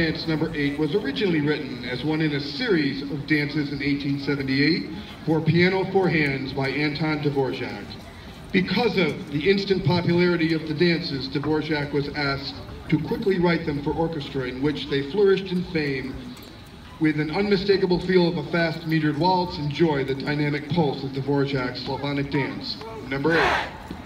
Dance number eight was originally written as one in a series of dances in 1878 for piano four hands by Anton Dvorak. Because of the instant popularity of the dances, Dvorak was asked to quickly write them for orchestra in which they flourished in fame with an unmistakable feel of a fast metered waltz, enjoy the dynamic pulse of Dvorak's Slavonic dance. Number eight.